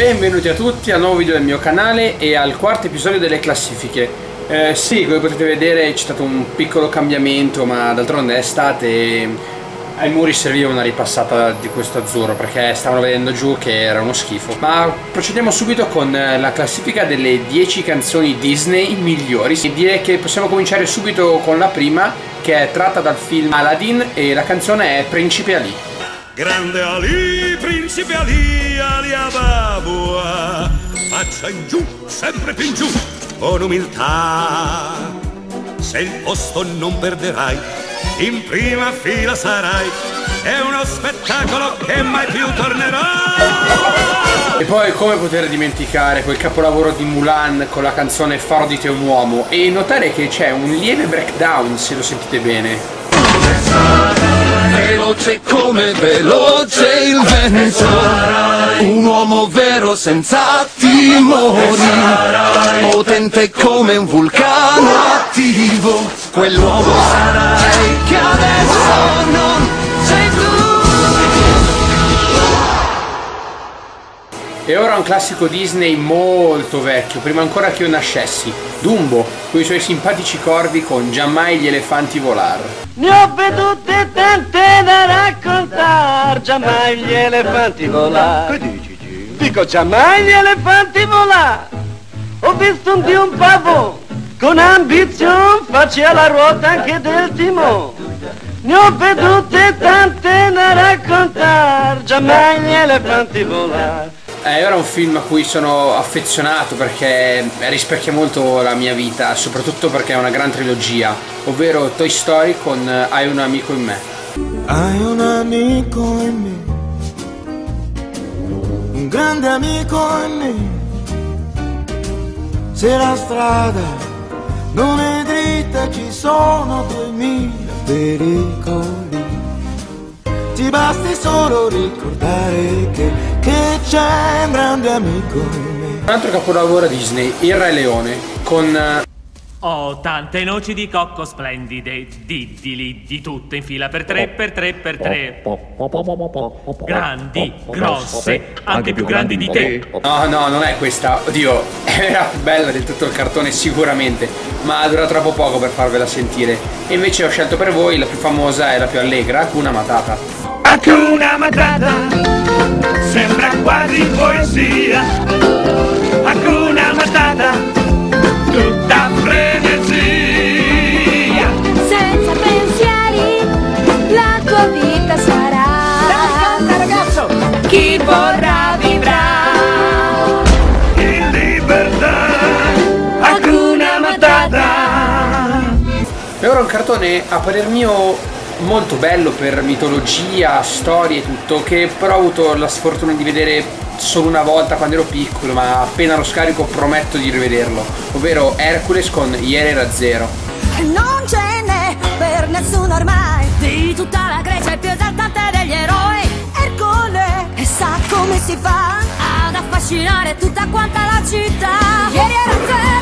Benvenuti a tutti al nuovo video del mio canale e al quarto episodio delle classifiche. Eh, sì, come potete vedere c'è stato un piccolo cambiamento, ma d'altronde è estate e ai muri serviva una ripassata di questo azzurro perché stavano vedendo giù che era uno schifo. Ma procediamo subito con eh, la classifica delle 10 canzoni Disney migliori. E direi che possiamo cominciare subito con la prima, che è tratta dal film Aladdin e la canzone è Principe Ali. Grande Ali, principe Ali, Ali Ababua, faccia in giù, sempre più in giù, con umiltà. Se il posto non perderai, in prima fila sarai, è uno spettacolo che mai più tornerà. E poi come poter dimenticare quel capolavoro di Mulan con la canzone Faro di te un uomo e notare che c'è un lieve breakdown se lo sentite bene. Veloce come veloce il vento. Un uomo vero senza timori. Potente come un vulcano attivo. Quell'uomo sarai. Che adesso E ora un classico Disney molto vecchio, prima ancora che io nascessi. Dumbo, con i suoi simpatici corvi con Giammai gli elefanti volar. Ne ho vedute tante da raccontar, giammai gli elefanti volare. Che dici, Gino? Dico giammai gli elefanti volare. Ho visto un di un pavo, con ambizione faceva la ruota anche del timone. Ne ho vedute tante da raccontar, giammai gli elefanti volare. Eh, ora un film a cui sono affezionato perché rispecchia molto la mia vita, soprattutto perché è una gran trilogia, ovvero Toy Story con eh, Hai un amico in me. Hai un amico in me, un grande amico in me. Se la strada non è dritta ci sono duemila pericoli. Ti basti solo ricordare che, che c'è un grande amico in me. Un altro capolavoro Disney, Il Re Leone, con eh, Ho tante noci di cocco splendide, di, di, tutte in fila per tre, per tre, per tre. Grandi, grosse, anche più grandi di te. No, no, non è questa. Oddio, era più bella del tutto il cartone sicuramente, ma dura troppo poco per farvela sentire. E invece ho scelto per voi la più famosa e la più allegra, Hakuna Matata. Hakuna Matata, sembra quasi poesia. Hakuna Matata, tutta frenesia. senza pensieri la tua vita sarà ragazzo chi vorrà vivrà In libertà, Hakuna Matata. E ora un cartone a parer mio molto bello per mitologia, storie e tutto, che però ho avuto la sfortuna di vedere solo una volta quando ero piccolo, ma appena lo scarico prometto di rivederlo, ovvero Hercules con Ieri era zero. non ce n'è per nessuno ormai di tutta la Grecia il più esaltante degli eroi. Ercole e sa come si fa ad affascinare tutta quanta la città. Ieri era zero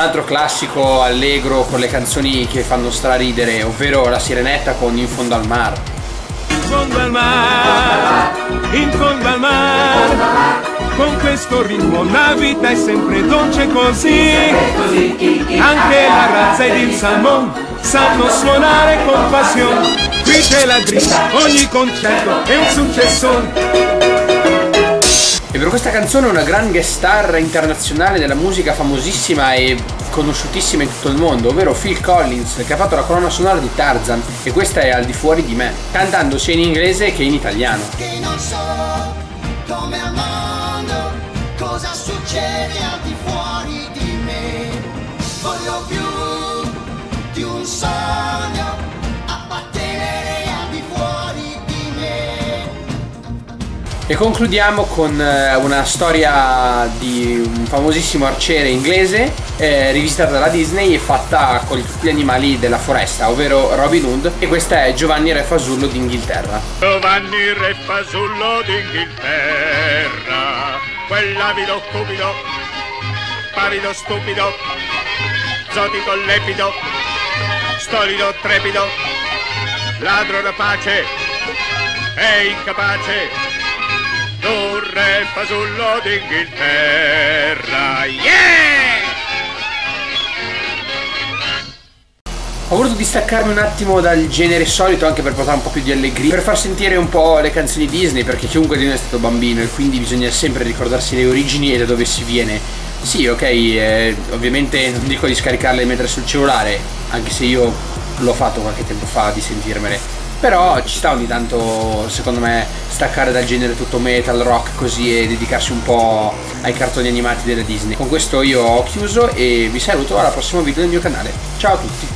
altro classico allegro con le canzoni che fanno straridere, ovvero La Sirenetta con In fondo al mar. in fondo al mare, in fondo al mare, con questo ritmo la vita è sempre dolce così. Anche la razza ed il salmon sanno suonare con passione. Qui c'è la dritta, ogni concerto è un successo. E per questa canzone una gran guest star internazionale della musica famosissima e conosciutissima in tutto il mondo, ovvero Phil Collins, che ha fatto la colonna sonora di Tarzan e questa è al di fuori di me, cantando sia in inglese che in italiano. che non so come al mondo cosa succede al di fuori di me. Voglio più di un sogno E concludiamo con eh, una storia di un famosissimo arciere inglese eh, rivisitata dalla Disney e fatta con tutti gli animali della foresta, ovvero Robin Hood e questa è Giovanni Re Fasullo d'Inghilterra. Giovanni Re Fasullo d'Inghilterra, quell'avido cupido Solido stupido, zotico lepido, stolido trepido, ladro rapace e incapace, fasullo d'Inghilterra. Yeah! Ho voluto distaccarmi un attimo dal genere solito anche per portare un po' più di allegria, per far sentire un po' le canzoni Disney, perché chiunque di noi è stato bambino e quindi bisogna sempre ricordarsi le origini e da dove si viene. Sì, ok, eh, ovviamente non dico di scaricarle e mettere sul cellulare, anche se io l'ho fatto qualche tempo fa di sentirmele. Però ci sta ogni tanto, secondo me, staccare dal genere tutto metal, rock così e dedicarsi un po' ai cartoni animati della Disney. Con questo io ho chiuso e vi saluto alla prossima video del mio canale. Ciao a tutti!